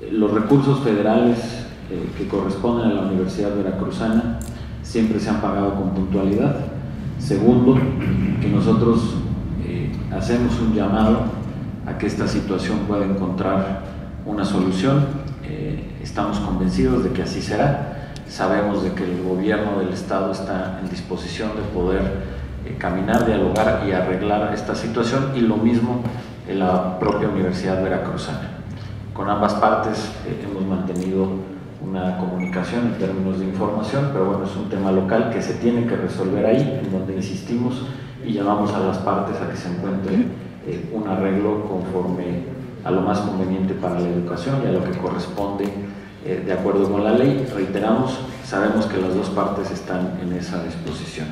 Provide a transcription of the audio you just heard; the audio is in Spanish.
Los recursos federales eh, que corresponden a la Universidad Veracruzana siempre se han pagado con puntualidad. Segundo, que nosotros eh, hacemos un llamado a que esta situación pueda encontrar una solución. Eh, estamos convencidos de que así será. Sabemos de que el gobierno del Estado está en disposición de poder caminar, dialogar y arreglar esta situación y lo mismo en la propia Universidad Veracruzana. Con ambas partes eh, hemos mantenido una comunicación en términos de información, pero bueno, es un tema local que se tiene que resolver ahí, en donde insistimos y llamamos a las partes a que se encuentre eh, un arreglo conforme a lo más conveniente para la educación y a lo que corresponde eh, de acuerdo con la ley. Reiteramos, sabemos que las dos partes están en esa disposición.